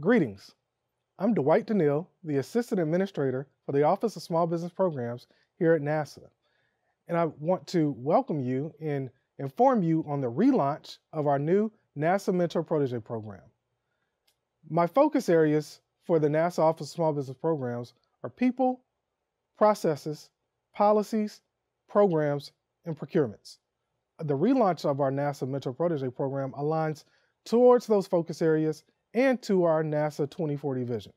Greetings. I'm Dwight Deneal, the Assistant Administrator for the Office of Small Business Programs here at NASA. And I want to welcome you and inform you on the relaunch of our new NASA Mentor Protege program. My focus areas for the NASA Office of Small Business Programs are people, processes, policies, programs, and procurements. The relaunch of our NASA Mentor Protege program aligns towards those focus areas and to our NASA 2040 vision.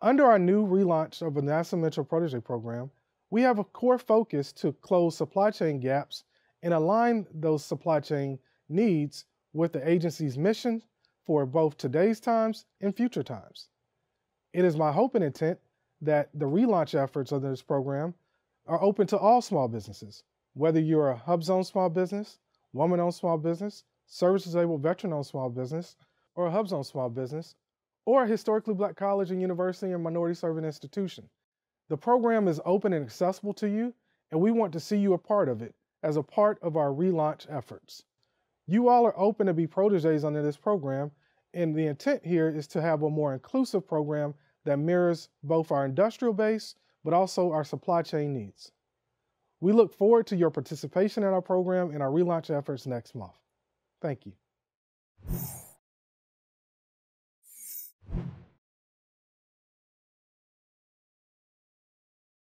Under our new relaunch of the NASA Mentor Protege program, we have a core focus to close supply chain gaps and align those supply chain needs with the agency's mission for both today's times and future times. It is my hope and intent that the relaunch efforts of this program are open to all small businesses, whether you're a HubZone small business, woman owned small business, service disabled veteran owned small business, or a HubZone small business, or a historically black college and university and minority serving institution. The program is open and accessible to you, and we want to see you a part of it as a part of our relaunch efforts. You all are open to be proteges under this program, and the intent here is to have a more inclusive program that mirrors both our industrial base but also our supply chain needs. We look forward to your participation in our program and our relaunch efforts next month. Thank you.